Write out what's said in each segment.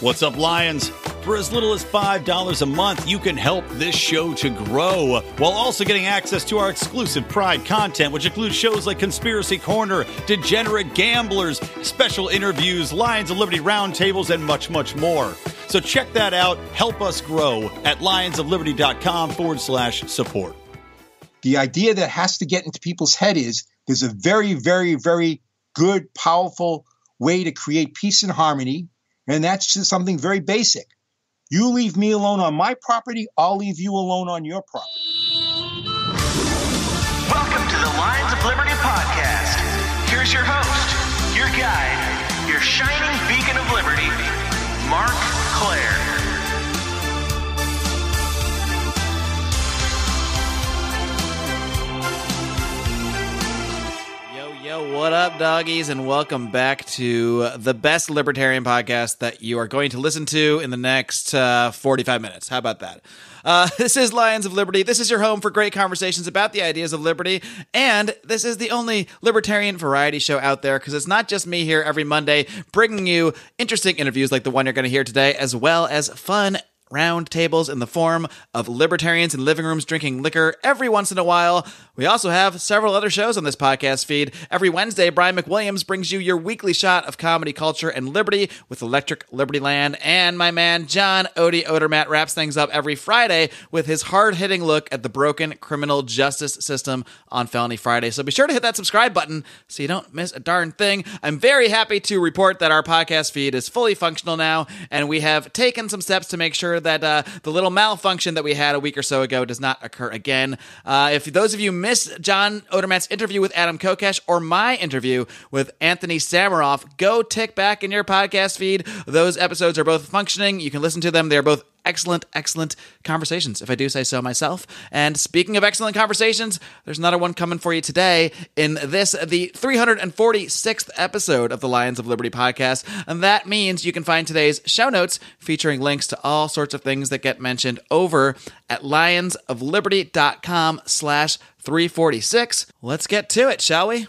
What's up, Lions? For as little as $5 a month, you can help this show to grow while also getting access to our exclusive Pride content, which includes shows like Conspiracy Corner, Degenerate Gamblers, special interviews, Lions of Liberty roundtables, and much, much more. So check that out. Help us grow at lionsofliberty.com forward slash support. The idea that has to get into people's head is there's a very, very, very good, powerful way to create peace and harmony and that's just something very basic. You leave me alone on my property, I'll leave you alone on your property. Welcome to the Lions of Liberty podcast. Here's your host, your guide, your shining beacon of liberty, Marc Clair. Yo, what up, doggies, and welcome back to the best libertarian podcast that you are going to listen to in the next uh, 45 minutes. How about that? Uh, this is Lions of Liberty. This is your home for great conversations about the ideas of liberty. And this is the only libertarian variety show out there because it's not just me here every Monday bringing you interesting interviews like the one you're going to hear today, as well as fun round tables in the form of libertarians in living rooms drinking liquor every once in a while. We also have several other shows on this podcast feed. Every Wednesday, Brian McWilliams brings you your weekly shot of comedy, culture, and liberty with Electric Liberty Land. And my man John Odie Odermatt wraps things up every Friday with his hard hitting look at the broken criminal justice system on Felony Friday. So be sure to hit that subscribe button so you don't miss a darn thing. I'm very happy to report that our podcast feed is fully functional now, and we have taken some steps to make sure that uh, the little malfunction that we had a week or so ago does not occur again. Uh, if those of you missed John Odermatt's interview with Adam Kokesh or my interview with Anthony Samaroff, go tick back in your podcast feed. Those episodes are both functioning. You can listen to them. They're both excellent, excellent conversations, if I do say so myself. And speaking of excellent conversations, there's another one coming for you today in this, the 346th episode of the Lions of Liberty podcast. And that means you can find today's show notes featuring links to all sorts of things that get mentioned over at lionsofliberty.com slash 346. Let's get to it, shall we?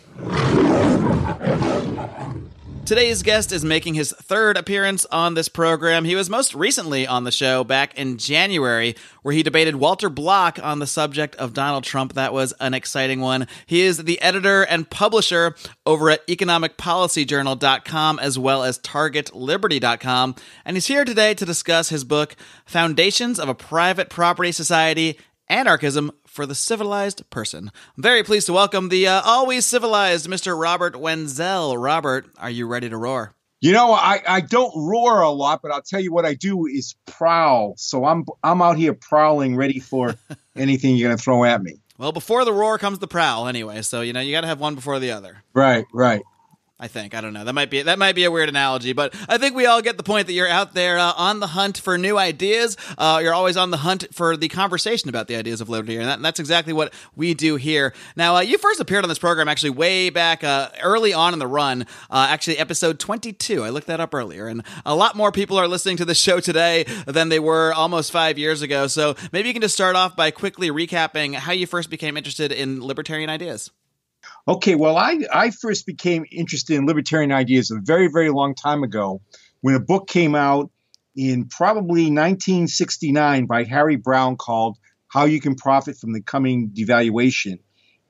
Today's guest is making his third appearance on this program. He was most recently on the show back in January, where he debated Walter Block on the subject of Donald Trump. That was an exciting one. He is the editor and publisher over at economicpolicyjournal.com as well as targetliberty.com. And he's here today to discuss his book, Foundations of a Private Property Society Anarchism for the Civilized Person. I'm very pleased to welcome the uh, always civilized Mr. Robert Wenzel. Robert, are you ready to roar? You know, I, I don't roar a lot, but I'll tell you what I do is prowl. So I'm I'm out here prowling, ready for anything you're going to throw at me. Well, before the roar comes the prowl, anyway. So you know you got to have one before the other. Right, right. I think I don't know. That might be that might be a weird analogy, but I think we all get the point that you're out there uh, on the hunt for new ideas. Uh, you're always on the hunt for the conversation about the ideas of liberty, and, that, and that's exactly what we do here. Now, uh, you first appeared on this program actually way back uh, early on in the run, uh, actually episode 22. I looked that up earlier, and a lot more people are listening to the show today than they were almost five years ago. So maybe you can just start off by quickly recapping how you first became interested in libertarian ideas. Okay, well, I, I first became interested in libertarian ideas a very, very long time ago when a book came out in probably 1969 by Harry Browne called How You Can Profit from the Coming Devaluation.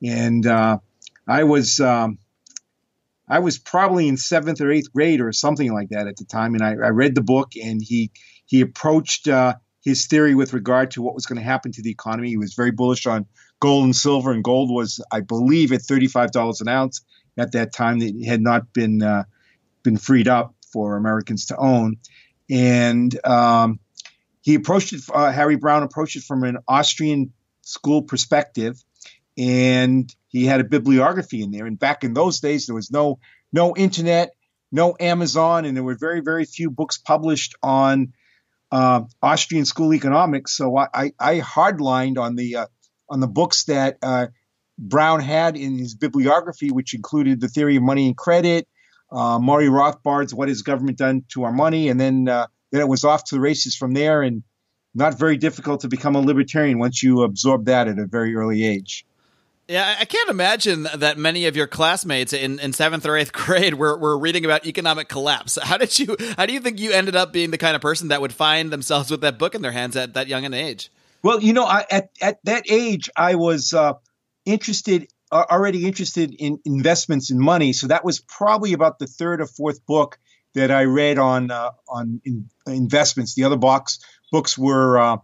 And uh, I was. Um, I was probably in seventh or eighth grade or something like that at the time, and I, I read the book. And he he approached uh, his theory with regard to what was going to happen to the economy. He was very bullish on gold and silver, and gold was, I believe, at thirty-five dollars an ounce at that time. That had not been uh, been freed up for Americans to own, and um, he approached it. Uh, Harry Browne approached it from an Austrian school perspective, and he had a bibliography in there. And back in those days, there was no no internet, no Amazon, and there were very very few books published on uh, Austrian school economics. So I, I, I hardlined on the uh, on the books that uh, Browne had in his bibliography, which included the theory of money and credit, uh, Murray Rothbard's "What Has Government Done to Our Money," and then uh, then it was off to the races from there. And not very difficult to become a libertarian once you absorb that at a very early age. Yeah, I can't imagine that many of your classmates in, in seventh or eighth grade were, were reading about economic collapse. How did you how do you think you ended up being the kind of person that would find themselves with that book in their hands at that young an age? Well, you know, I, at at that age, I was uh, interested uh, already interested in investments in money. So that was probably about the third or fourth book that I read on uh, on in, investments. The other box books were uh,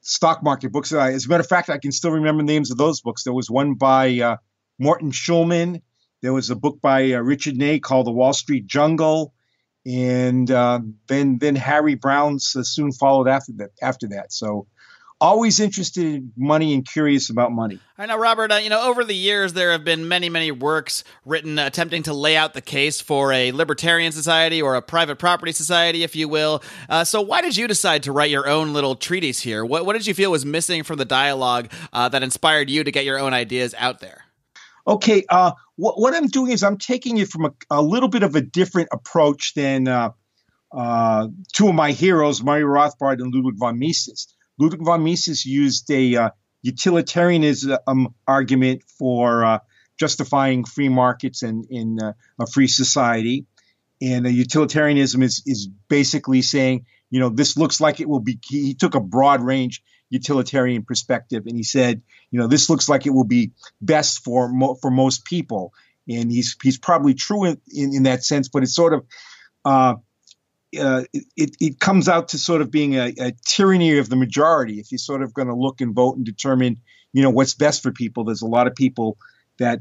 stock market books. As a matter of fact, I can still remember the names of those books. There was one by uh, Morton Shulman. There was a book by uh, Richard Ney called The Wall Street Jungle, and uh, then then Harry Browne's soon followed after that. After that, so always interested in money and curious about money. I know, Robert. Uh, you know, over the years, there have been many, many works written attempting to lay out the case for a libertarian society or a private property society, if you will. Uh, so, why did you decide to write your own little treatise here? What, what did you feel was missing from the dialogue uh, that inspired you to get your own ideas out there? Okay, uh, what, what, I'm doing is I'm taking it from a, a, little bit of a different approach than uh, uh, two of my heroes, Murray Rothbard and Ludwig von Mises. Ludwig von Mises used a uh, utilitarianism um, argument for uh, justifying free markets and in uh, a free society. And utilitarianism is, is basically saying, you know, this looks like it will be, he took a broad range utilitarian perspective and he said, you know, this looks like it will be best for, mo- for most people. And he's, he's probably true in, in, in that sense, but it's sort of, uh, uh, it, it comes out to sort of being a, a tyranny of the majority. If you're sort of going to look and vote and determine, you know, what's best for people, there's a lot of people that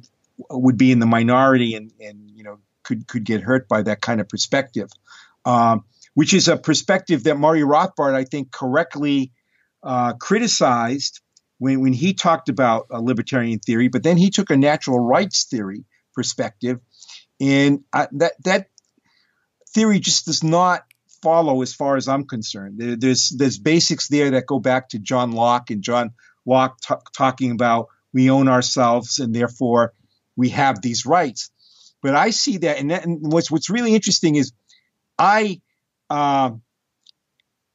would be in the minority and, and you know, could, could get hurt by that kind of perspective, um, which is a perspective that Murray Rothbard, I think, correctly uh, criticized when, when he talked about a libertarian theory, but then he took a natural rights theory perspective. And I, that, that theory just does not follow as far as I'm concerned. There, there's there's basics there that go back to John Locke and John Locke t- talking about we own ourselves and therefore we have these rights. But I see that, and, that, and what's what's really interesting is I uh,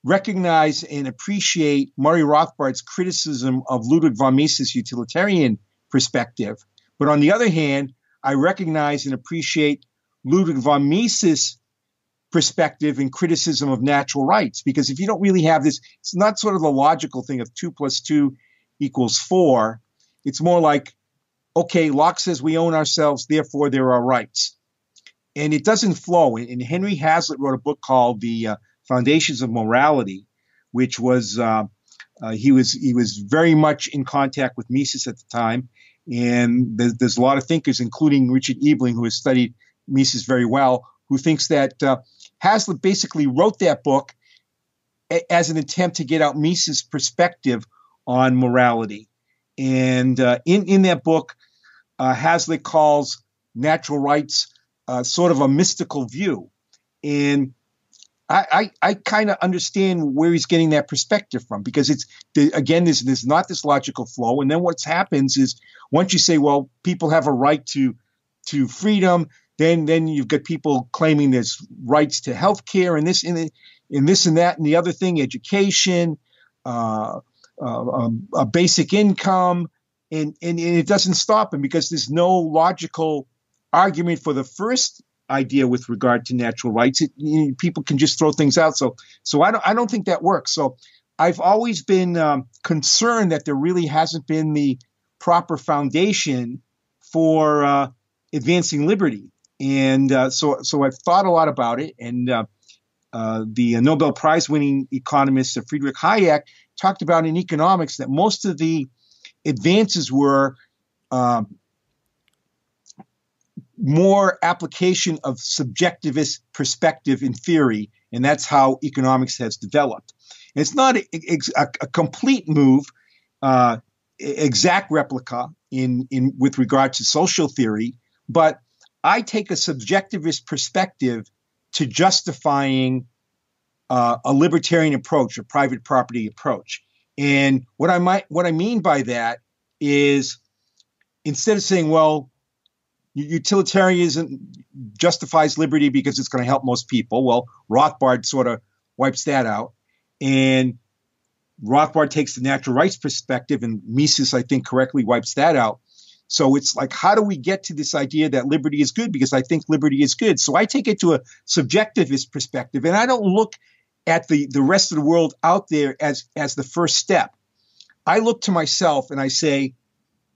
recognize and appreciate Murray Rothbard's criticism of Ludwig von Mises' utilitarian perspective. But on the other hand, I recognize and appreciate Ludwig von Mises' perspective and criticism of natural rights. Because if you don't really have this, it's not sort of the logical thing of two plus two equals four. It's more like, okay, Locke says we own ourselves, therefore there are rights. And it doesn't flow. And Henry Hazlitt wrote a book called The uh, Foundations of Morality, which was uh, uh, he was he was very much in contact with Mises at the time, and there's, there's a lot of thinkers, including Richard Ebeling, who has studied Mises very well, who thinks that uh, Hazlitt basically wrote that book as an attempt to get out Mises' perspective on morality. And uh, in, in that book, uh, Hazlitt calls natural rights uh, sort of a mystical view. And I, I, I kind of understand where he's getting that perspective from because it's, again, there's, there's not this logical flow. And then what happens is once you say, well, people have a right to, to freedom, then then you've got people claiming there's rights to health care and this and, and this and that and the other thing, education, uh, uh, um, a basic income, and, and, and it doesn't stop them because there's no logical argument for the first idea with regard to natural rights. It, you know, people can just throw things out. So so I don't I don't think that works. So I've always been um, concerned that there really hasn't been the proper foundation for uh, advancing liberty. And uh, so, so I've thought a lot about it. And uh, uh, the Nobel Prize winning economist Friedrich Hayek talked about in economics that most of the advances were um, more application of subjectivist perspective in theory, and that's how economics has developed. And it's not a, a, a complete move, uh, exact replica in, in with regard to social theory, but I take a subjectivist perspective to justifying uh, a libertarian approach, a private property approach. And what I might, what I mean by that is, instead of saying, "Well, utilitarianism justifies liberty because it's going to help most people," well, Rothbard sort of wipes that out, and Rothbard takes the natural rights perspective, and Mises, I think, correctly wipes that out. So it's like, how do we get to this idea that liberty is good? Because I think liberty is good. So I take it to a subjectivist perspective, and I don't look at the, the rest of the world out there as, as the first step. I look to myself and I say,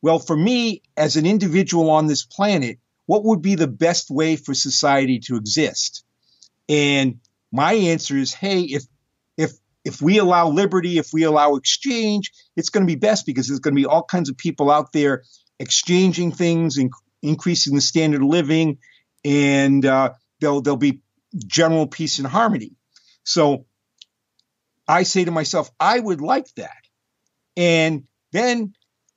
well, for me as an individual on this planet, what would be the best way for society to exist? And my answer is, hey, if if if we allow liberty, if we allow exchange, it's going to be best because there's going to be all kinds of people out there exchanging things and increasing the standard of living, and uh, there'll there'll be general peace and harmony. So I say to myself, I would like that, and then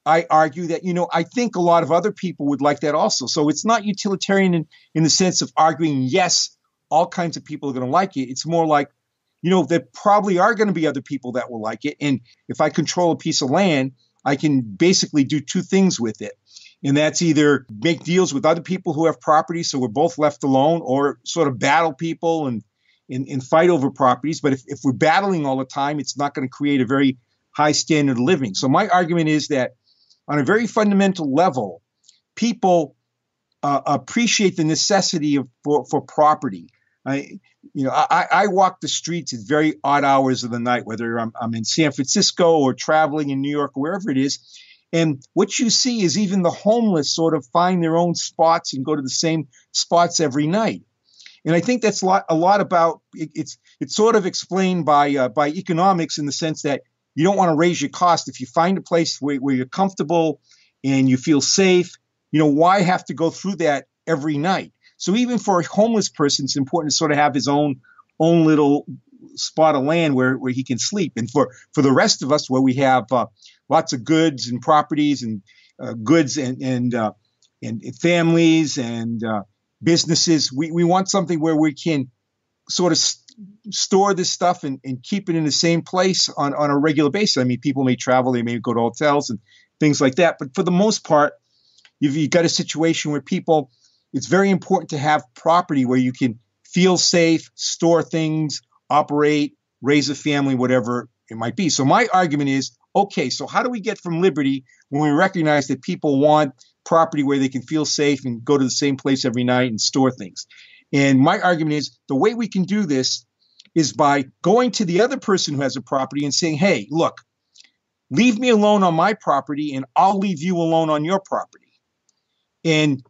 I argue that, you know, I think a lot of other people would like that also. So it's not utilitarian in, in the sense of arguing, yes, all kinds of people are going to like it. It's more like, you know, there probably are going to be other people that will like it. And if I control a piece of land, I can basically do two things with it. And that's either make deals with other people who have property so we're both left alone, or sort of battle people and, and, and fight over properties. But if, if we're battling all the time, it's not going to create a very high standard of living. So my argument is that on a very fundamental level, people uh, appreciate the necessity of for, for property. I, you know, I, I, walk the streets at very odd hours of the night, whether I'm, I'm in San Francisco or traveling in New York or wherever it is. And what you see is even the homeless sort of find their own spots and go to the same spots every night. And I think that's a lot, a lot about it, it's it's sort of explained by uh, by economics in the sense that you don't want to raise your cost. If you find a place where, where you're comfortable and you feel safe, you know, why have to go through that every night? So even for a homeless person, it's important to sort of have his own own little spot of land where, where he can sleep. And for, for the rest of us, where we have uh, lots of goods and properties and uh, goods and and, uh, and families and uh, businesses, we, we want something where we can sort of store this stuff and, and keep it in the same place on, on a regular basis. I mean, people may travel, they may go to hotels and things like that. But for the most part, you've, you've got a situation where people, it's very important to have property where you can feel safe, store things, operate, raise a family, whatever it might be. So my argument is, okay, so how do we get from liberty when we recognize that people want property where they can feel safe and go to the same place every night and store things? And my argument is the way we can do this is by going to the other person who has a property and saying, hey, look, leave me alone on my property and I'll leave you alone on your property. And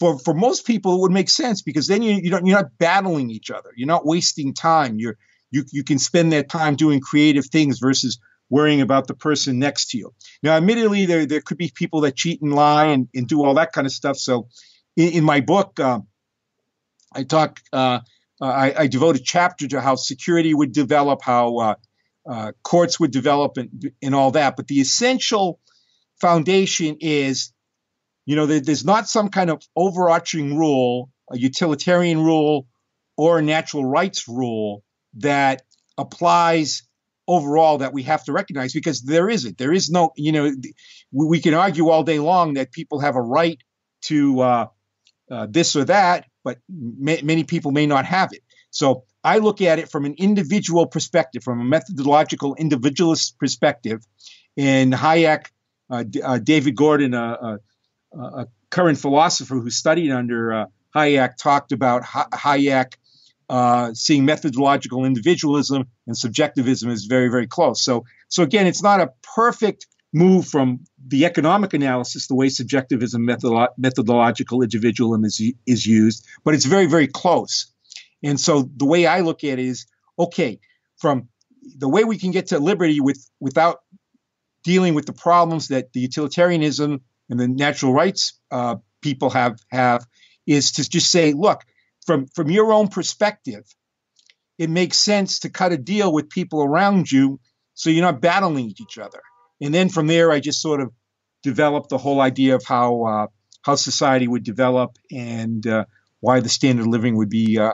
for, for most people, it would make sense because then you, you don't, you're not battling each other. You're not wasting time. You're, you, you can spend that time doing creative things versus worrying about the person next to you. Now, admittedly, there, there could be people that cheat and lie and, and do all that kind of stuff. So in, in my book, uh, I talk, uh, I, I, devote a chapter to how security would develop, how uh, uh, courts would develop, and, and all that. But the essential foundation is, you know, there, there's not some kind of overarching rule, a utilitarian rule, or a natural rights rule that applies overall that we have to recognize because there isn't. There is no, you know, we can argue all day long that people have a right to uh, uh, this or that, but many people may not have it. So I look at it from an individual perspective, from a methodological individualist perspective. And Hayek, uh, uh, David Gordon, a, a, current philosopher who studied under uh, Hayek, talked about Hayek uh, seeing methodological individualism and subjectivism as very, very close. So, so again, it's not a perfect move from the economic analysis, the way subjectivism, methodolo- methodological individualism is, is used, but it's very, very close. And so the way I look at it is okay, from the way we can get to liberty with without dealing with the problems that the utilitarianism and the natural rights uh, people have have is to just say, look, from from your own perspective, it makes sense to cut a deal with people around you so you're not battling each other. And then from there, I just sort of developed the whole idea of how uh, how society would develop and uh, why the standard of living would be uh,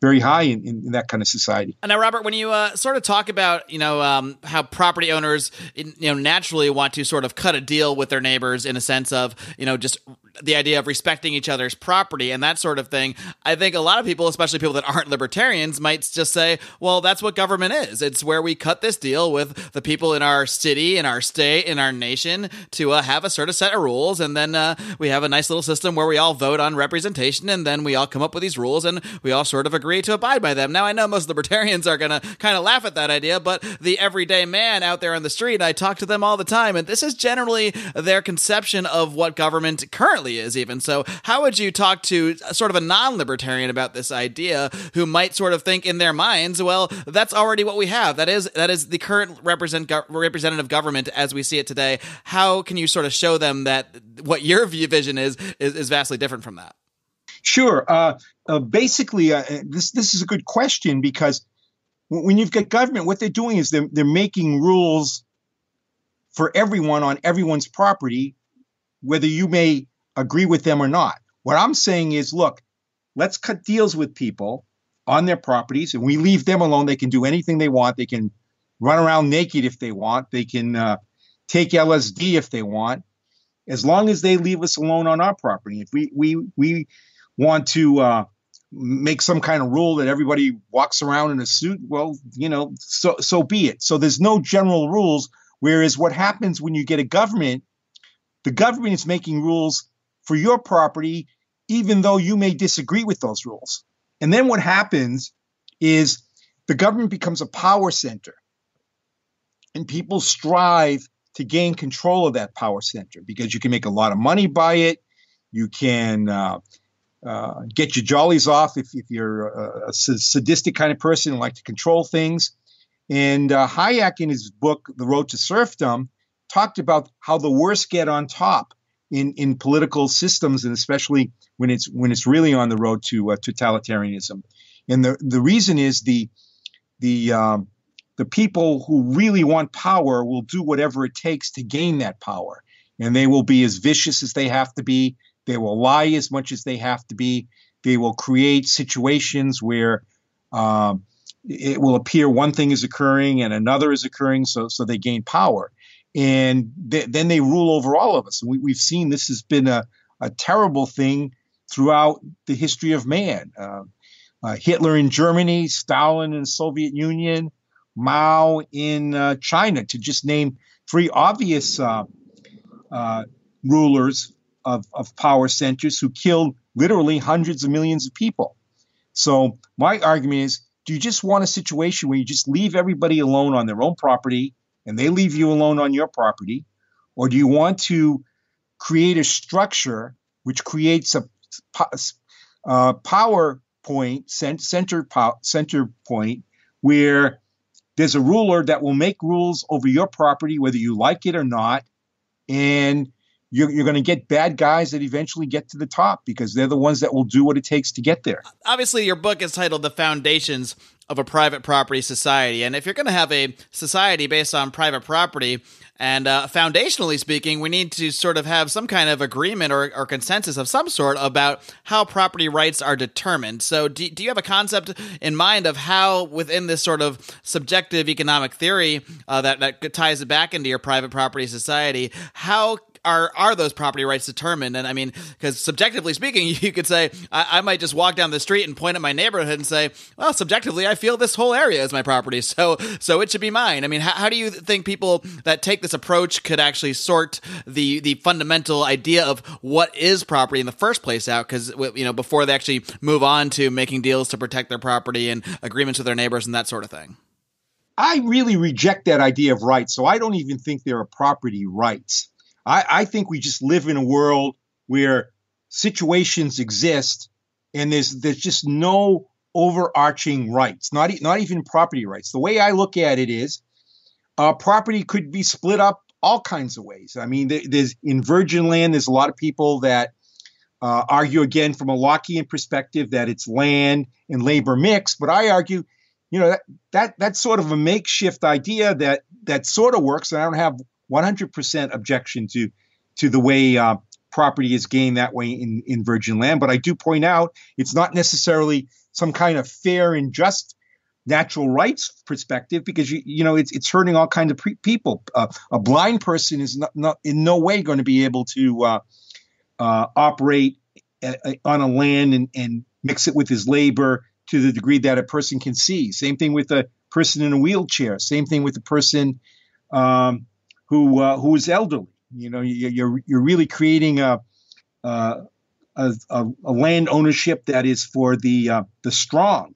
very high in, in, that kind of society. And now, Robert, when you uh, sort of talk about you know um, how property owners you know naturally want to sort of cut a deal with their neighbors in a sense of you know just the idea of respecting each other's property and that sort of thing, I think a lot of people, especially people that aren't libertarians, might just say, well, that's what government is. It's where we cut this deal with the people in our city, in our state, in our nation to uh, have a certain set of rules. And then uh, we have a nice little system where we all vote on representation and then we all come up with these rules and we all sort of agree to abide by them. Now, I know most libertarians are going to kind of laugh at that idea, but the everyday man out there on the street, I talk to them all the time, and this is generally their conception of what government currently is, even. So, how would you talk to sort of a non libertarian about this idea who might sort of think in their minds, well, that's already what we have? That is, that is the current represent, go- representative government as we see it today. How can you sort of show them that what your view vision is, is, is vastly different from that? Sure. Uh, uh, basically, uh, this this is a good question because when you've got government, what they're doing is they're they're making rules for everyone on everyone's property, whether you may agree with them or not. What I'm saying is, look, let's cut deals with people on their properties, and we leave them alone. They can do anything they want. They can run around naked if they want. They can uh, take LSD if they want, as long as they leave us alone on our property. If we we we want to uh, make some kind of rule that everybody walks around in a suit, well, you know, so so be it. So there's no general rules. Whereas what happens when you get a government, the government is making rules for your property, even though you may disagree with those rules. And then what happens is the government becomes a power center, and people strive to gain control of that power center because you can make a lot of money by it. You can uh, uh, get your jollies off if, if you're a, a, sadistic kind of person and like to control things. And uh, Hayek, in his book, The Road to Serfdom, talked about how the worst get on top in, in political systems, and especially when it's when it's really on the road to uh, totalitarianism. And the, the reason is the the um, the people who really want power will do whatever it takes to gain that power, and they will be as vicious as they have to be. They will lie as much as they have to be. They will create situations where um, it will appear one thing is occurring and another is occurring, so so they gain power, and th- then they rule over all of us. And we, have seen this has been a, a terrible thing throughout the history of man. Uh, uh, Hitler in Germany, Stalin in Soviet Union, Mao in uh, China, to just name three obvious uh, uh, rulers of, of power centers who killed literally hundreds of millions of people. So my argument is, do you just want a situation where you just leave everybody alone on their own property and they leave you alone on your property? Or do you want to create a structure which creates a uh, power point, center, center point, where there's a ruler that will make rules over your property, whether you like it or not, and you're, you're going to get bad guys that eventually get to the top because they're the ones that will do what it takes to get there. Obviously, your book is titled The Foundations of a Private Property Society. And if you're going to have a society based on private property, and uh, foundationally speaking, we need to sort of have some kind of agreement or, or, consensus of some sort about how property rights are determined. So, do, do you have a concept in mind of how, within this sort of subjective economic theory uh, that, that ties it back into your private property society, how are are those property rights determined? And I mean, because subjectively speaking, you could say I, I, might just walk down the street and point at my neighborhood and say, well, subjectively, I feel this whole area is my property, so so it should be mine. I mean, how, how do you think people that take this approach could actually sort the the fundamental idea of what is property in the first place out? Because you know, before they actually move on to making deals to protect their property and agreements with their neighbors and that sort of thing. I really reject that idea of rights. So I don't even think there are property rights. I, I think we just live in a world where situations exist and there's there's just no overarching rights, not not even property rights. The way I look at it is, uh, property could be split up all kinds of ways. I mean, there, there's in virgin land, there's a lot of people that uh, argue again from a Lockean perspective that it's land and labor mix, but I argue, you know, that that that's sort of a makeshift idea that that sort of works, and I don't have 100% objection to to the way uh, property is gained that way in, in virgin land. But I do point out it's not necessarily some kind of fair and just natural rights perspective because you you know it's it's hurting all kinds of pre- people. Uh, a blind person is not, not in no way going to be able to uh, uh, operate a, a, on a land and, and mix it with his labor to the degree that a person can see. Same thing with a person in a wheelchair. Same thing with a person um, who uh, who is elderly. You know, you, you're you're really creating a a, a, a land ownership that is for the uh, the strong.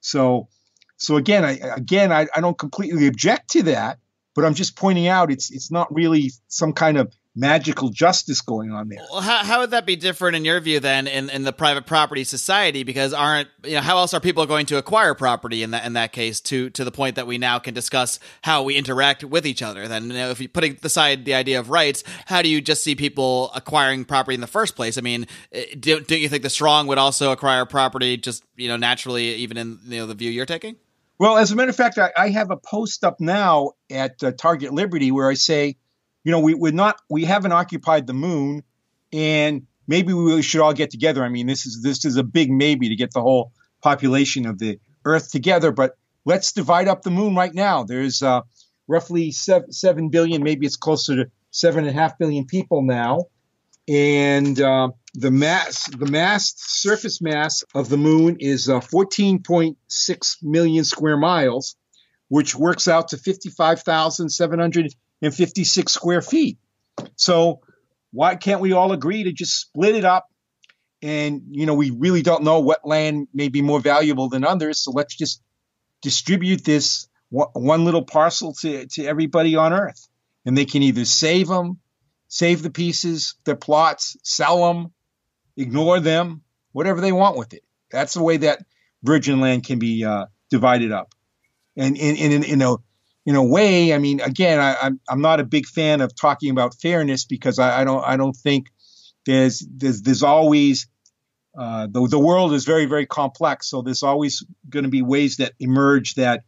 So so again, I, again, I, I don't completely object to that, but I'm just pointing out it's it's not really some kind of magical justice going on there. Well, how, how would that be different in your view then in, in the private property society? Because aren't you know how else are people going to acquire property in that in that case to to the point that we now can discuss how we interact with each other? Then you know, if you putting aside the idea of rights, how do you just see people acquiring property in the first place? I mean, eh, don't, don't you think the strong would also acquire property just you know naturally, even in you know the view you're taking? Well, as a matter of fact, I, I have a post up now at uh, Target Liberty where I say you know, we we're not we haven't occupied the moon, and maybe we should all get together. I mean, this is this is a big maybe to get the whole population of the Earth together, but let's divide up the moon right now. There's uh, roughly seven, seven billion, maybe it's closer to seven and a half billion people now, and uh, the mass the mass surface mass of the moon is uh, 14.6 million square miles, which works out to 55,700 and 56 square feet. So why can't we all agree to just split it up? And, you know, we really don't know what land may be more valuable than others. So let's just distribute this one little parcel to, to everybody on earth. And they can either save them, save the pieces, their plots, sell them, ignore them, whatever they want with it. That's the way that virgin land can be uh, divided up. And in, in, in, in a in a way, I mean, again, I, am I'm, I'm not a big fan of talking about fairness because I, I don't I don't think there's there's there's always uh, the the world is very very complex, so there's always going to be ways that emerge that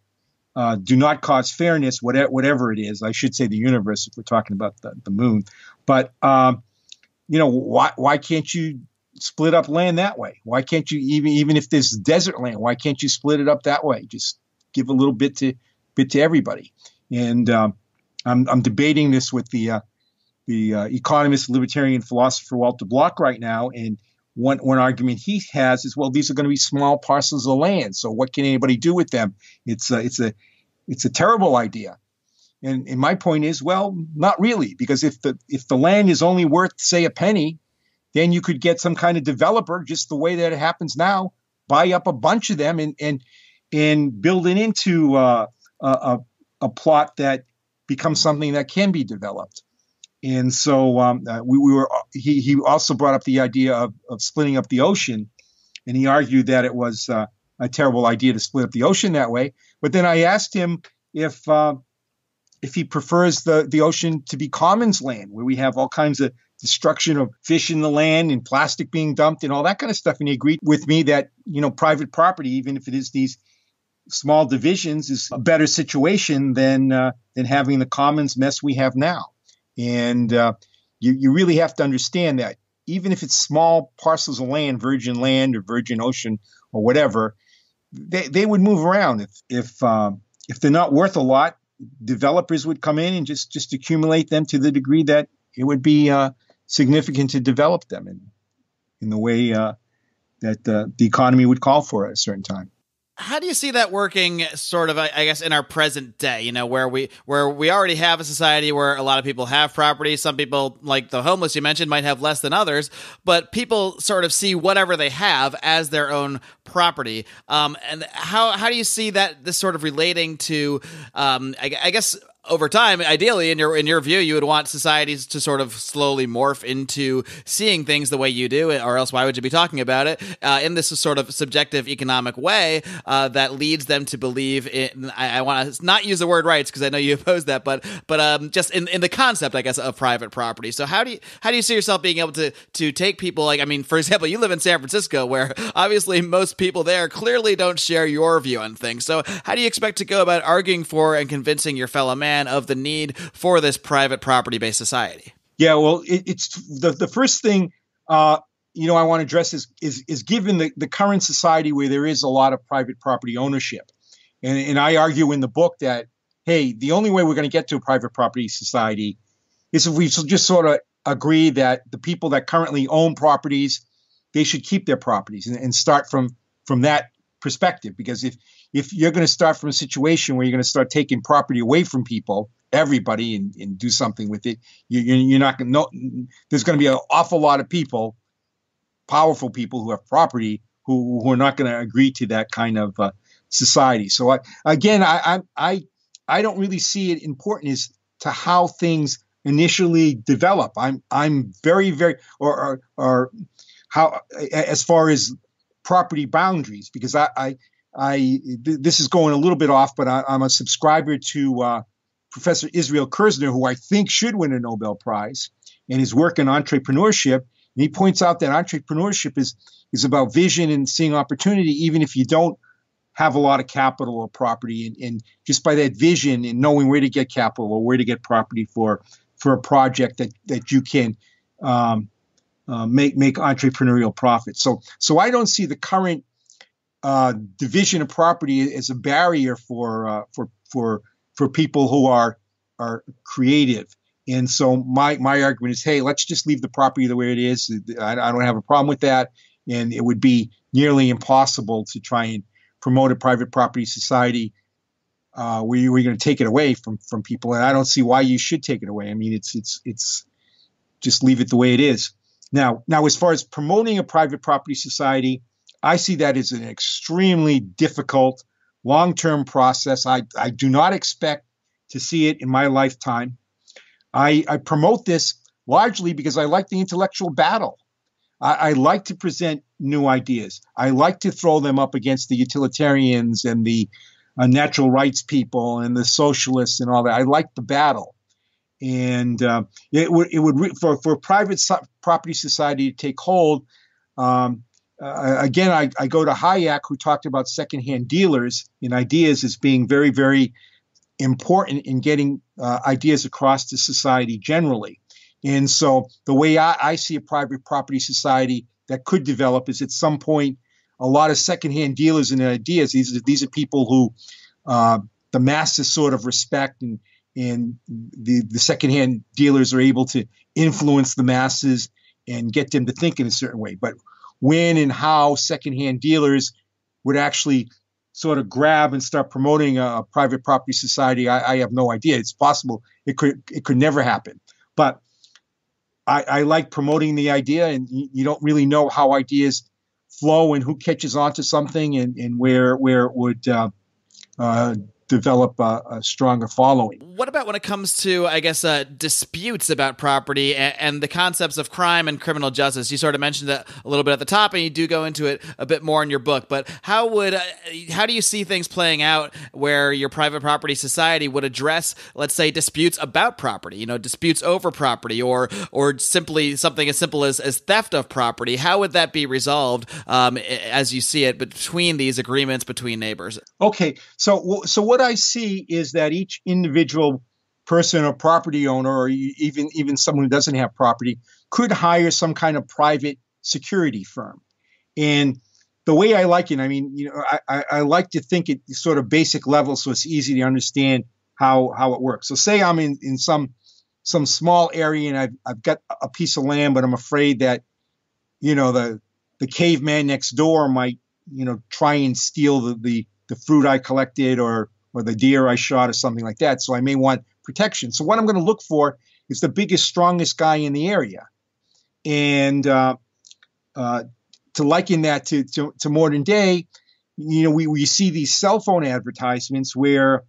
uh, do not cause fairness, whatever whatever it is. I should say the universe if we're talking about the, the moon, but um, you know why why can't you split up land that way? Why can't you even even if there's desert land? Why can't you split it up that way? Just give a little bit to bit to everybody. And um, I'm, I'm, debating this with the uh, the uh, economist, libertarian philosopher Walter Block right now. And one one argument he has is, well, these are going to be small parcels of land. So what can anybody do with them? It's a, it's a it's a terrible idea. And, and my point is, well, not really, because if the if the land is only worth say a penny, then you could get some kind of developer, just the way that it happens now, buy up a bunch of them and and and build it into uh, a, a plot that becomes something that can be developed. And so um, uh, we, we, were. He, he also brought up the idea of, of splitting up the ocean, and he argued that it was uh, a terrible idea to split up the ocean that way. But then I asked him if uh, if he prefers the the ocean to be commons land, where we have all kinds of destruction of fish in the land and plastic being dumped and all that kind of stuff. And he agreed with me that you know private property, even if it is these small divisions is a better situation than uh, than having the commons mess we have now. And uh, you, you really have to understand that even if it's small parcels of land, virgin land or virgin ocean or whatever, they, they would move around. If if uh, if they're not worth a lot, developers would come in and just just accumulate them to the degree that it would be uh, significant to develop them in in the way uh, that uh, the economy would call for at a certain time how do you see that working sort of i guess in our present day? You know where we where we already have a society where a lot of people have property. Some people like the homeless you mentioned might have less than others but people sort of see whatever they have as their own property. Um, and how how do you see that this sort of relating to um, I, I guess over time, ideally, in your in your view, you would want societies to sort of slowly morph into seeing things the way you do, or else why would you be talking about it uh, in this sort of subjective economic way uh, that leads them to believe in? I, I want to not use the word rights because I know you oppose that, but but um, just in, in the concept, I guess, of private property. So how do you how do you see yourself being able to to take people like I mean, for example, you live in San Francisco, where obviously most people there clearly don't share your view on things. So how do you expect to go about arguing for and convincing your fellow man? Of the need for this private property based society? Yeah, well, it, it's the, the first thing. Uh, you know, I want to address is is, is given the, the current society where there is a lot of private property ownership, and, and I argue in the book that hey, the only way we're going to get to a private property society is if we just sort of agree that the people that currently own properties they should keep their properties and, and start from from that perspective because if if you're going to start from a situation where you're going to start taking property away from people everybody and, and do something with it you, you're not going to there's going to be an awful lot of people powerful people who have property who, who are not going to agree to that kind of uh, society. So I, again I, I i don't really see it important as to how things initially develop. I'm i'm very very or or, or how as far as property boundaries because I, I, I this is going a little bit off, but I, am a subscriber to uh, Professor Israel Kirzner, who I think should win a Nobel Prize, and his work in entrepreneurship. And he points out that entrepreneurship is is about vision and seeing opportunity, even if you don't have a lot of capital or property, and, and just by that vision and knowing where to get capital or where to get property for for a project that that you can um, uh, make make entrepreneurial profits. So so I don't see the current uh, division of property is a barrier for uh, for for for people who are are creative. And so my my argument is, hey, let's just leave the property the way it is. I, I don't have a problem with that, and it would be nearly impossible to try and promote a private property society uh, where you're going to take it away from from people. And I don't see why you should take it away. I mean, it's it's it's just leave it the way it is. Now, now as far as promoting a private property society, I see that as an extremely difficult long-term process. I, I do not expect to see it in my lifetime. I, I promote this largely because I like the intellectual battle. I, I, like to present new ideas. I like to throw them up against the utilitarians and the uh, natural rights people and the socialists and all that. I like the battle and uh, it would it would re- for for private so- property society to take hold. Um, uh, again, I, I go to Hayek, who talked about secondhand dealers in ideas as being very very important in getting uh, ideas across to society generally. And so the way I, I, see a private property society that could develop is at some point a lot of secondhand dealers in ideas. These are these are people who uh, the masses sort of respect and and the, the secondhand dealers are able to influence the masses and get them to think in a certain way. But when and how secondhand dealers would actually sort of grab and start promoting a, private property society, I, I, have no idea. It's possible it could it could never happen. But I, I like promoting the idea, and you, you, don't really know how ideas flow and who catches on to something and, and where where it would uh, uh, develop a, a, stronger following. What about when it comes to, I guess, uh, disputes about property and, and, the concepts of crime and criminal justice? You sort of mentioned that a little bit at the top, and you do go into it a bit more in your book. But how would, uh, how do you see things playing out where your private property society would address, let's say, disputes about property? You know, disputes over property, or or simply something as simple as, as theft of property. How would that be resolved um, as you see it between these agreements between neighbors? Okay, so so what I see is that each individual person or property owner, or even even someone who doesn't have property, could hire some kind of private security firm. And the way I like it, I mean, you know, I, I like to think at sort of basic level, so it's easy to understand how how it works. So, say I'm in in some some small area and I've I've got a piece of land, but I'm afraid that you know the the caveman next door might you know try and steal the the, the fruit I collected or or the deer I shot or something like that. So I may want protection. So what I'm going to look for is the biggest, strongest guy in the area. And uh, uh, to liken that to, to, to, modern day, you know, we, we see these cell phone advertisements where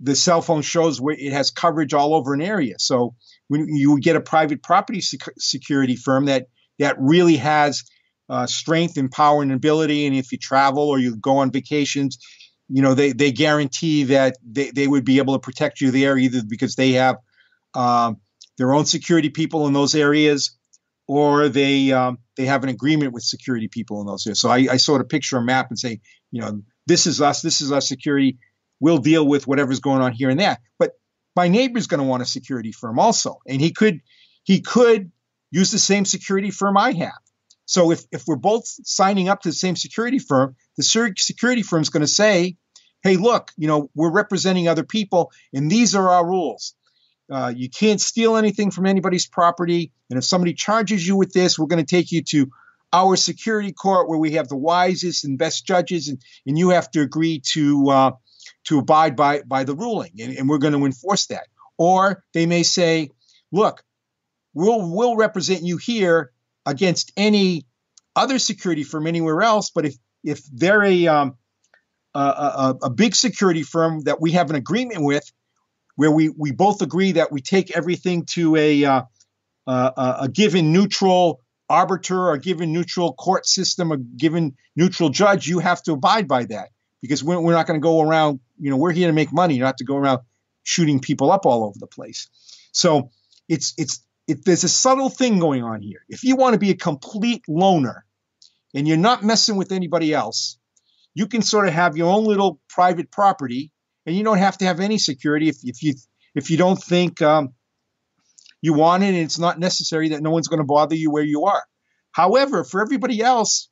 the cell phone shows where it has coverage all over an area. So when you get a private property sec- security firm that that really has uh, strength and power and ability, and if you travel or you go on vacations, you know they, they guarantee that they, they would be able to protect you there either because they have um, their own security people in those areas or they um, they have an agreement with security people in those areas. So I, I sort of picture a map and say, you know, this is us, this is our security. We'll deal with whatever's going on here and there. But my neighbor's going to want a security firm also, and he could he could use the same security firm I have. So if, if we're both signing up to the same security firm, the security firm is going to say, hey, look, you know, we're representing other people and these are our rules. Uh, you can't steal anything from anybody's property. And if somebody charges you with this, we're going to take you to our security court where we have the wisest and best judges, and, and you have to agree to uh, to abide by by the ruling, and, and we're going to enforce that. Or they may say, look, we'll we'll represent you here against any other security firm anywhere else, but if if they're a um, a, a, a big security firm that we have an agreement with, where we, we both agree that we take everything to a uh, a given neutral arbiter, a given neutral court system, a given neutral judge, you have to abide by that because we're, we're not going to go around. You know, we're here to make money, not to go around shooting people up all over the place. So it's it's it, there's a subtle thing going on here. If you want to be a complete loner and you're not messing with anybody else, you can sort of have your own little private property, and you don't have to have any security if, if you if you don't think um, you want it, and it's not necessary that no one's going to bother you where you are. However, for everybody else,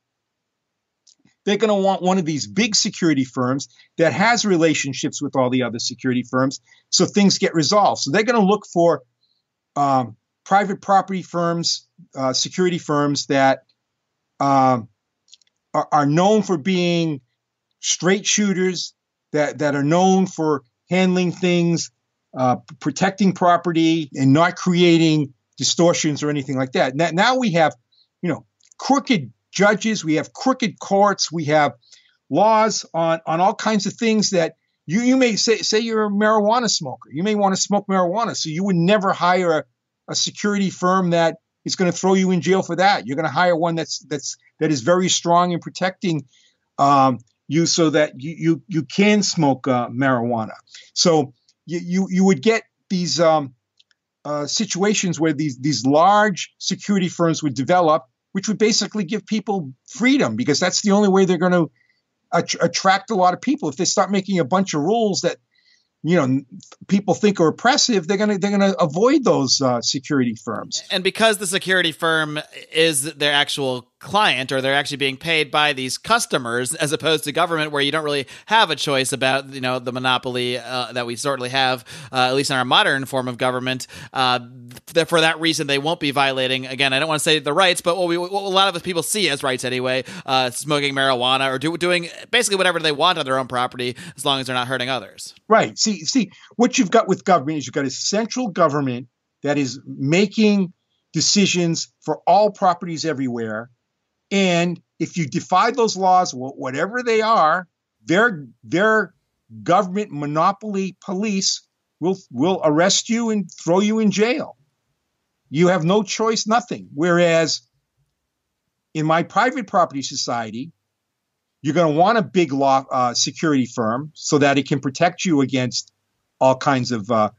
they're going to want one of these big security firms that has relationships with all the other security firms, so things get resolved. So they're going to look for um, private property firms, uh, security firms that um, are, are known for being straight shooters that, that are known for handling things, uh, protecting property, and not creating distortions or anything like that. Now, now we have, you know, crooked judges, we have crooked courts, we have laws on, on all kinds of things that you, you may say, say you're a marijuana smoker. You may want to smoke marijuana. So you would never hire a, security firm that is going to throw you in jail for that. You're going to hire one that's that's that is very strong in protecting um, you so that you you, you can smoke uh, marijuana. So you, you you would get these um, uh, situations where these these large security firms would develop, which would basically give people freedom because that's the only way they're going to att- attract a lot of people. If they start making a bunch of rules that you know people think are oppressive, they're gonna they're gonna avoid those uh, security firms. And because the security firm is their actual client or they're actually being paid by these customers as opposed to government where you don't really have a choice about you know the monopoly uh, that we certainly have uh, at least in our modern form of government uh, th- for that reason they won't be violating again i don't want to say the rights but what, we, what a lot of us people see as rights anyway uh, smoking marijuana or do, doing basically whatever they want on their own property as long as they're not hurting others right see see what you've got with government is you've got a central government that is making decisions for all properties everywhere and if you defy those laws, whatever they are, their their government monopoly police will will arrest you and throw you in jail. You have no choice, nothing. Whereas in my private property society, you're going to want a big law uh, security firm so that it can protect you against all kinds of uh,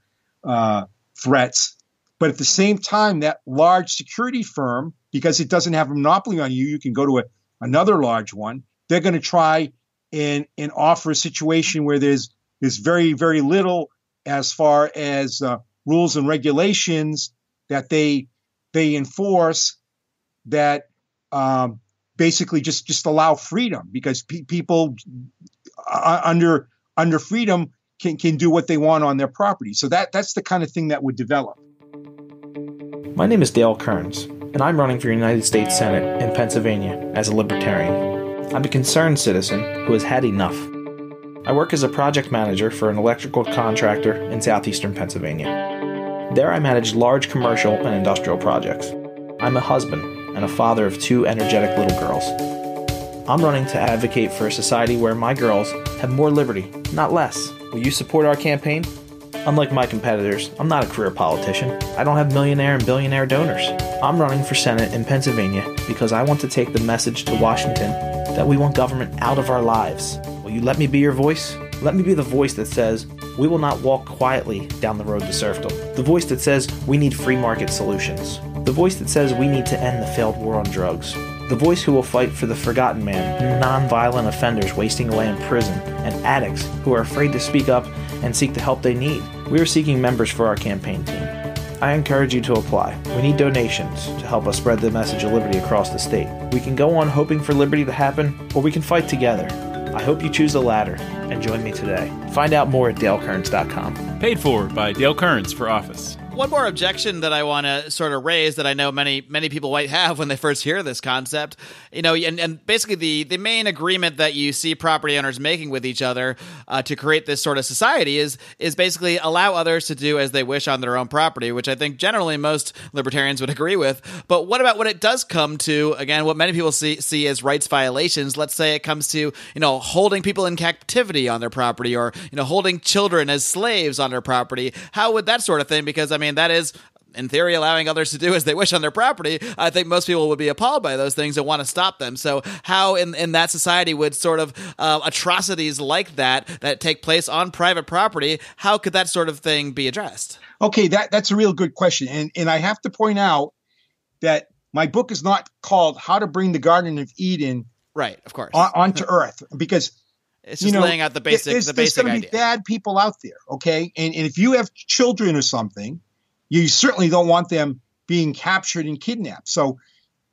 uh, threats. But at the same time, that large security firm because it doesn't have a monopoly on you. You can go to a, another large one. They're going to try and, and offer a situation where there's, there's very, very little as far as uh, rules and regulations that they, they enforce that um, basically just, just allow freedom because pe- people uh, under, under freedom can, can do what they want on their property. So that, that's the kind of thing that would develop. My name is Dale Kerns and I'm running for United States Senate in Pennsylvania as a libertarian. I'm a concerned citizen who has had enough. I work as a project manager for an electrical contractor in southeastern Pennsylvania. There, I manage large commercial and industrial projects. I'm a husband and a father of two energetic little girls. I'm running to advocate for a society where my girls have more liberty, not less. Will you support our campaign? Unlike my competitors, I'm not a career politician. I don't have millionaire and billionaire donors. I'm running for Senate in Pennsylvania because I want to take the message to Washington that we want government out of our lives. Will you let me be your voice? Let me be the voice that says, we will not walk quietly down the road to serfdom. The voice that says, we need free market solutions. The voice that says, we need to end the failed war on drugs. The voice who will fight for the forgotten man, non-violent offenders wasting away in prison, and addicts who are afraid to speak up and seek the help they need. We are seeking members for our campaign team. I encourage you to apply. We need donations to help us spread the message of liberty across the state. We can go on hoping for liberty to happen, or we can fight together. I hope you choose the latter and join me today. Find out more at dalekerns.com. Paid for by Dale Kerns for Office. One more objection that I want to sort of raise that I know many many people might have when they first hear this concept, you know, and, and basically the the main agreement that you see property owners making with each other uh, to create this sort of society is is basically allow others to do as they wish on their own property, which I think generally most libertarians would agree with. But what about when it does come to again what many people see see as rights violations? Let's say it comes to you know holding people in captivity on their property or you know holding children as slaves on their property. How would that sort of thing? Because I mean that is in theory, allowing others to do as they wish on their property, I think most people would be appalled by those things and want to stop them. So, how in, in that society would sort of uh, atrocities like that that take place on private property, how could that sort of thing be addressed? Okay, that that's a real good question, and and I have to point out that my book is not called "How to Bring the Garden of Eden." Right, of course, on, onto Earth, because it's just you know, laying out the basic. There's, the basic there's going to be bad people out there, okay? And, and if you have children or something, you certainly don't want them being captured and kidnapped. So,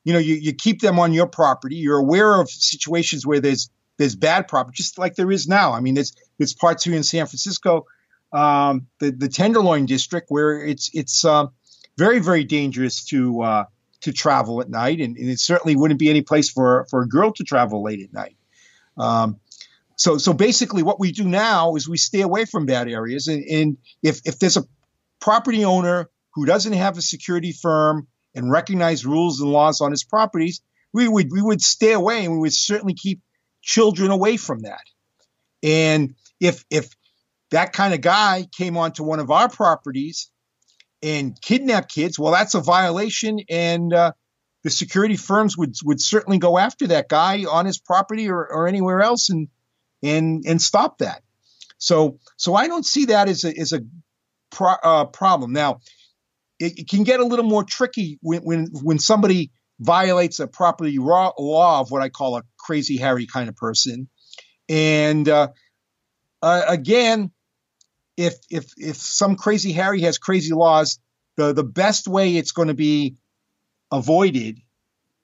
you know, you, you keep them on your property. You're aware of situations where there's there's bad property, just like there is now. I mean, there's there's parts here in San Francisco, um, the the Tenderloin district, where it's it's uh, very very dangerous to uh, to travel at night, and, and, it certainly wouldn't be any place for for a girl to travel late at night. Um, so so basically, what we do now is we stay away from bad areas, and, and if if there's a property owner who doesn't have a security firm and recognize rules and laws on his properties, we would we would stay away and we would certainly keep children away from that. And if if that kind of guy came onto one of our properties and kidnapped kids, well, that's a violation, and uh, the security firms would would certainly go after that guy on his property or, or anywhere else and and and stop that. So so I don't see that as a as a pro, uh, problem. Now, it, it, can get a little more tricky when when when somebody violates a property law, law of what I call a crazy Harry kind of person, and uh, uh, again, if if if some crazy Harry has crazy laws, the the best way it's going to be avoided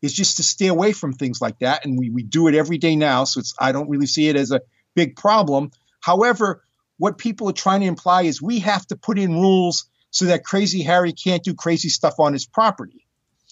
is just to stay away from things like that, and we we do it every day now. So it's I don't really see it as a big problem. However, what people are trying to imply is we have to put in rules so that crazy Harry can't do crazy stuff on his property,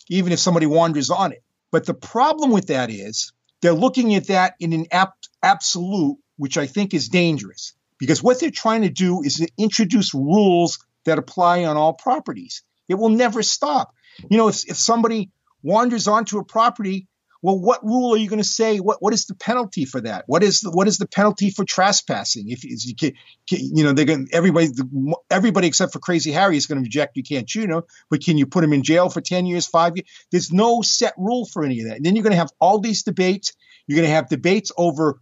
even if somebody wanders on it. But the problem with that is they're looking at that in an ap- absolute, which I think is dangerous because what they're trying to do is to introduce rules that apply on all properties. It will never stop. You know, if, if somebody wanders onto a property well, what rule are you going to say? What what is the penalty for that? What is the what is the penalty for trespassing? If you can, you know they're going everybody everybody except for Crazy Harry is going to reject you can't shoot him, but can you put him in jail for ten years, five years? There's no set rule for any of that. And then you're going to have all these debates. You're going to have debates over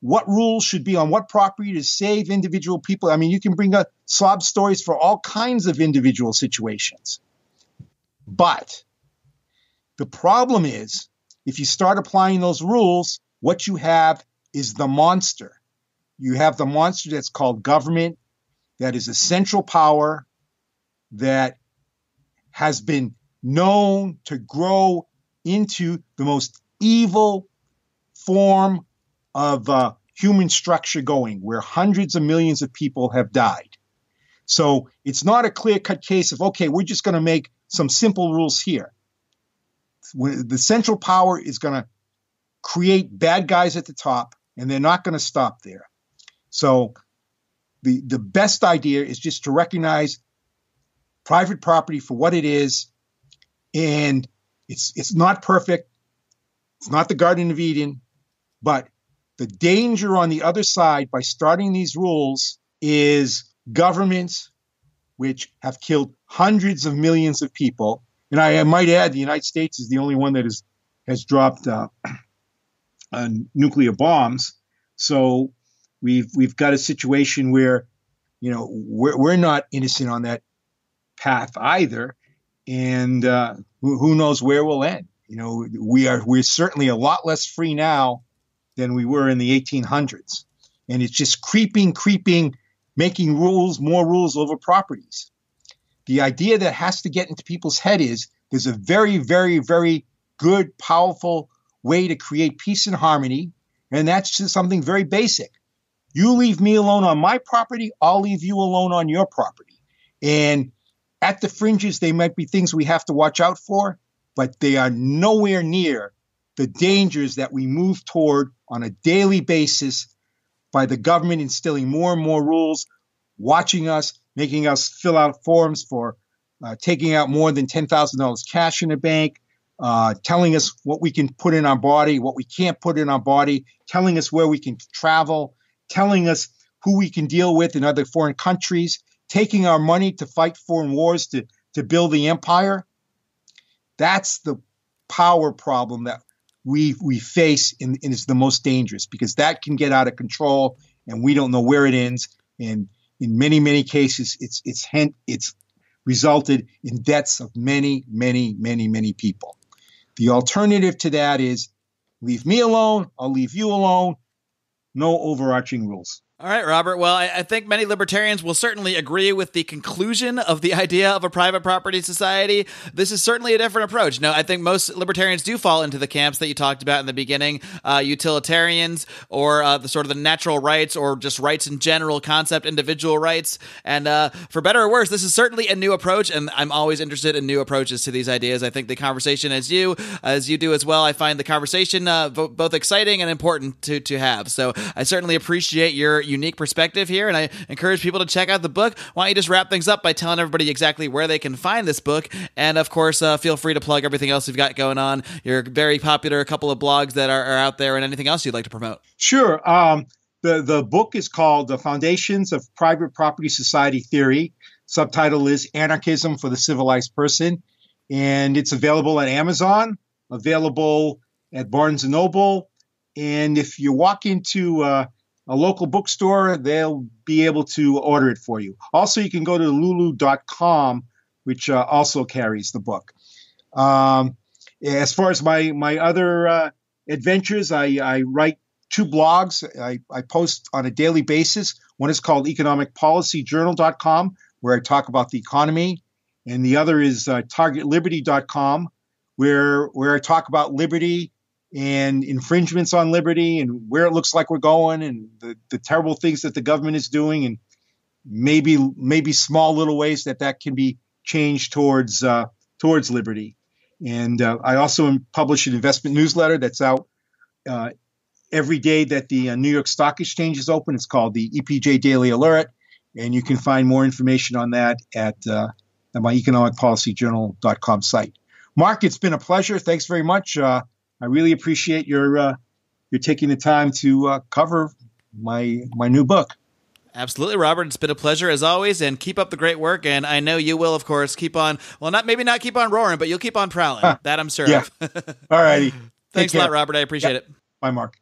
what rules should be on what property to save individual people. I mean, you can bring up sob stories for all kinds of individual situations. But the problem is if you start applying those rules, what you have is the monster. You have the monster that's called government, that is a central power that has been known to grow into the most evil form of uh, human structure going, where hundreds of millions of people have died. So it's not a clear cut case of, okay, we're just going to make some simple rules here the central power is going to create bad guys at the top, and they're not going to stop there. So the the best idea is just to recognize private property for what it is, and it's it's not perfect. It's not the Garden of Eden, but the danger on the other side by starting these rules is governments which have killed hundreds of millions of people and I, I, might add, the United States is the only one that is, has dropped uh, uh, nuclear bombs. So we've we've got a situation where, you know, we're, we're not innocent on that path either, and uh, who, who knows where we'll end. You know, we are we're certainly a lot less free now than we were in the 1800s, and it's just creeping, creeping, making rules, more rules over properties the idea that has to get into people's head is there's a very, very, very good, powerful way to create peace and harmony, and that's just something very basic. You leave me alone on my property, I'll leave you alone on your property. And at the fringes, they might be things we have to watch out for, but they are nowhere near the dangers that we move toward on a daily basis by the government instilling more and more rules, watching us, making us fill out forms for uh, taking out more than $10,000 cash in the bank, uh, telling us what we can put in our body, what we can't put in our body, telling us where we can travel, telling us who we can deal with in other foreign countries, taking our money to fight foreign wars to, to build the empire. That's the power problem that we we face and, and it's the most dangerous because that can get out of control and we don't know where it ends and in many many cases it's it's it's resulted in deaths of many many many many people. The alternative to that is leave me alone i'll leave you alone. No overarching rules all right, Robert. Well, I, I, think many libertarians will certainly agree with the conclusion of the idea of a private property society. This is certainly a different approach. No, I think most libertarians do fall into the camps that you talked about in the beginning uh, utilitarians or uh, the sort of the natural rights or just rights in general concept, individual rights. And uh, for better or worse, this is certainly a new approach. And I'm always interested in new approaches to these ideas. I think the conversation, as you, as you do as well, I find the conversation uh, both exciting and important to, to have. So I certainly appreciate your unique perspective here, and I encourage people to check out the book. Why don't you just wrap things up by telling everybody exactly where they can find this book? And of course, uh, feel free to plug everything else you've got going on. You're very popular, a couple of blogs that are, are out there, and anything else you'd like to promote. Sure. Um, the, the book is called The Foundations of Private Property Society Theory. Subtitle is Anarchism for the Civilized Person. And it's available at Amazon, available at Barnes and Noble. And if you walk into uh, a local bookstore, they'll be able to order it for you. Also, you can go to lulu.com, which uh, also carries the book. Um, as far as my my other uh, adventures, I, I, write two blogs. I, I, post on a daily basis. One is called economicpolicyjournal.com, where I talk about the economy, and the other is uh, targetliberty.com, where where I talk about liberty and infringements on liberty and where it looks like we're going and the, the terrible things that the government is doing and maybe maybe small little ways that that can be changed towards uh, towards liberty. And uh, I also publish an investment newsletter that's out uh, every day that the uh, New York Stock Exchange is open. It's called the EPJ Daily Alert, and you can find more information on that at, uh, at my economicpolicyjournal.com site. Marc, it's been a pleasure. Thanks very much. I really appreciate your uh, your taking the time to uh, cover my my new book. Absolutely, Robert. It's been a pleasure as always, and keep up the great work. And I know you will, of course, keep on. Well, not maybe not keep on roaring, but you'll keep on prowling. Huh. That I'm sure yeah. All righty. Thanks a lot, Robert. I appreciate it. Bye, Marc.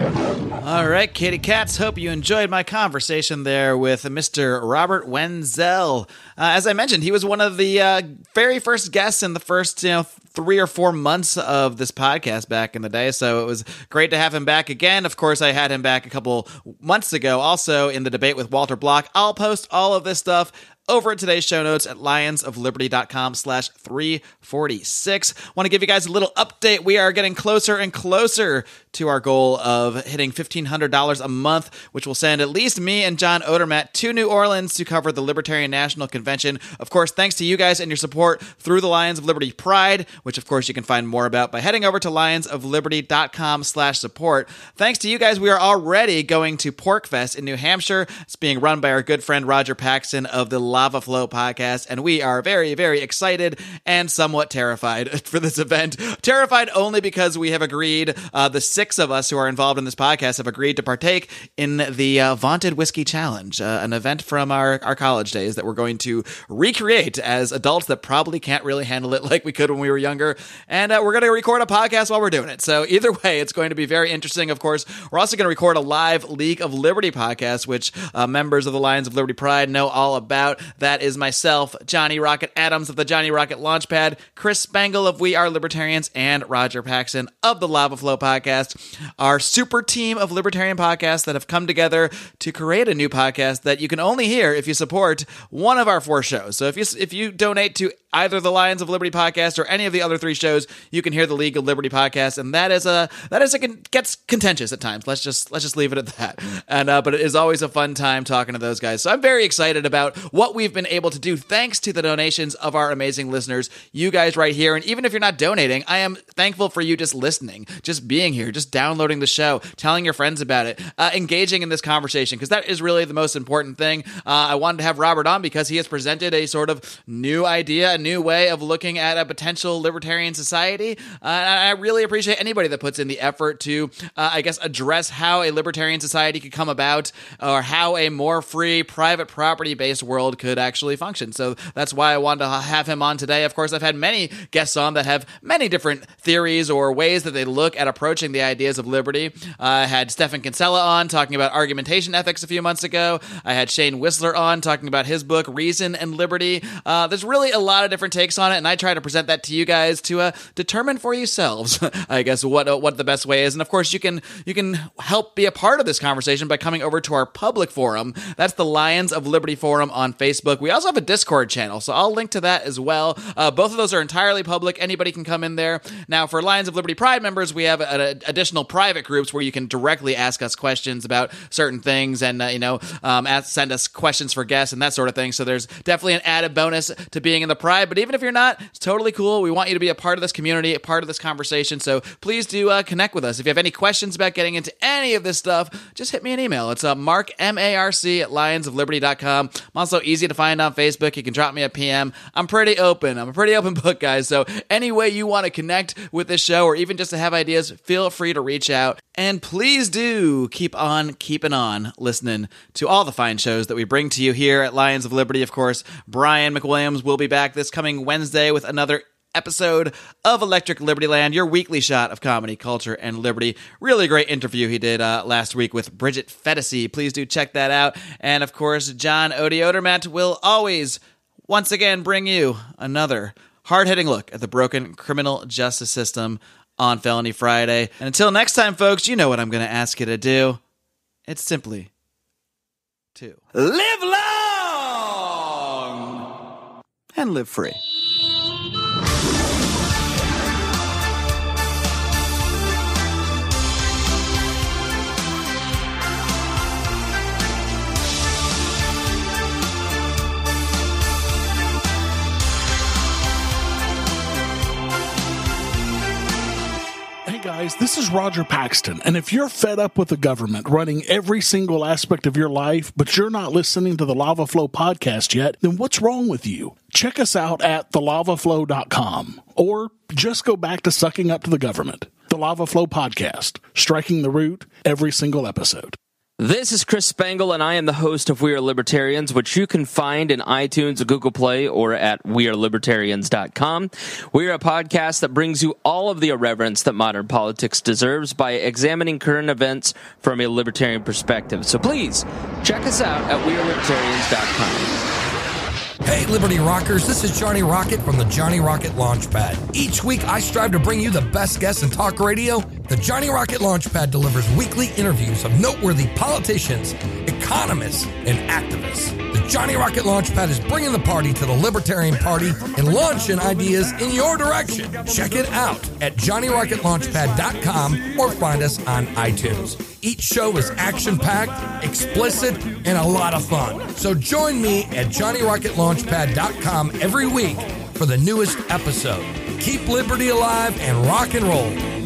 All right, kitty cats. Hope you enjoyed my conversation there with Mr. Robert Wenzel. Uh, as I mentioned, he was one of the uh, very first guests in the first, you know, three or four months of this podcast back in the day. So it was great to have him back again. Of course, I had him back a couple months ago, also in the debate with Walter Block. I'll post all of this stuff over at today's show notes at lionsofliberty.com slash 346. Want to give you guys a little update. We are getting closer and closer to our goal of hitting $1,500 a month, which will send at least me and John Odermatt to New Orleans to cover the Libertarian National Convention. Of course, thanks to you guys and your support through the Lions of Liberty Pride, which of course you can find more about by heading over to lionsofliberty.com slash support. Thanks to you guys, we are already going to PorcFest in New Hampshire. It's being run by our good friend Roger Paxton of the Lava Flow podcast, and we are very, very excited and somewhat terrified for this event. Terrified only because we have agreed, uh, the six of us who are involved in this podcast have agreed to partake in the uh, Vaunted Whiskey Challenge, uh, an event from our, our college days that we're going to recreate as adults that probably can't really handle it like we could when we were younger. And uh, we're going to record a podcast while we're doing it. So either way, it's going to be very interesting. Of course, we're also going to record a live League of Liberty podcast, which uh, members of the Lions of Liberty Pride know all about. That is myself, Johnny Rocket Adams of the Johnny Rocket Launchpad, Chris Spangle of We Are Libertarians, and Roger Paxton of the Lava Flow podcast, our super team of libertarian podcasts that have come together to create a new podcast that you can only hear if you support one of our four shows. So if you if you donate to either the Lions of Liberty podcast or any of the other three shows, you can hear the League of Liberty podcast, and that is a that is a gets contentious at times. Let's just let's just leave it at that. And uh, but it is always a fun time talking to those guys. So I'm very excited about what we've been able to do thanks to the donations of our amazing listeners, you guys right here. And even if you're not donating, I am thankful for you just listening, just being here, just downloading the show, telling your friends about it, uh, engaging in this conversation because that is really the most important thing. Uh, I wanted to have Robert on because he has presented a sort of new idea, a new way of looking at a potential libertarian society. Uh, I really appreciate anybody that puts in the effort to, uh, I guess, address how a libertarian society could come about or how a more free, private property based world could actually function. So that's why I wanted to have him on today. Of course, I've had many guests on that have many different theories or ways that they look at approaching the ideas of liberty. Uh, I had Stephan Kinsella on talking about argumentation ethics a few months ago. I had Shane Whistler on talking about his book, Reason and Liberty. Uh, there's really a lot of different takes on it, and I try to present that to you guys to uh, determine for yourselves, I guess, what uh, what the best way is. And of course, you can you can help be a part of this conversation by coming over to our public forum. That's the Lions of Liberty forum on Facebook. We also have a Discord channel, so I'll link to that as well. Uh, both of those are entirely public. Anybody can come in there. Now, for Lions of Liberty Pride members, we have a, a, additional private groups where you can directly ask us questions about certain things and uh, you know um, ask, send us questions for guests and that sort of thing. So there's definitely an added bonus to being in the Pride. But even if you're not, it's totally cool. We want you to be a part of this community, a part of this conversation. So please do uh, connect with us. If you have any questions about getting into any of this stuff, just hit me an email. It's uh, mark, M-A-R-C, at lionsofliberty.com. I'm also easy to find on Facebook. You can drop me a PM. I'm pretty open. I'm a pretty open book, guys. So any way you want to connect with this show or even just to have ideas, feel free to reach out. And please do keep on keeping on listening to all the fine shows that we bring to you here at Lions of Liberty. Of course, Brian McWilliams will be back this coming Wednesday with another episode of Electric Liberty Land, your weekly shot of comedy, culture, and liberty. Really great interview he did uh, last week with Bridget Phetasy. Please do check that out. And of course, John Odiodermatt will always, once again, bring you another hard hitting look at the broken criminal justice system on Felony Friday. And until next time, folks, you know what I'm going to ask you to do. It's simply to live long and live free. Guys, this is Roger Paxton. And if you're fed up with the government running every single aspect of your life, but you're not listening to the Lava Flow podcast yet, then what's wrong with you? Check us out at thelavaflow.com or just go back to sucking up to the government. The Lava Flow podcast, striking the root every single episode. This is Chris Spangle, and I am the host of We Are Libertarians, which you can find in iTunes, Google Play, or at WeAreLibertarians.com. We are a podcast that brings you all of the irreverence that modern politics deserves by examining current events from a libertarian perspective. So please check us out at WeAreLibertarians.com. Hey, Liberty Rockers, this is Johnny Rocket from the Johnny Rocket Launchpad. Each week, I strive to bring you the best guests in talk radio. The Johnny Rocket Launchpad delivers weekly interviews of noteworthy politicians, economists, and activists. The Johnny Rocket Launchpad is bringing the party to the Libertarian Party and launching ideas in your direction. Check it out at JohnnyRocketLaunchpad.com or find us on iTunes. Each show is action packed, explicit, and a lot of fun. So join me at JohnnyRocketLaunchpad.com every week for the newest episode. Keep liberty alive and rock and roll.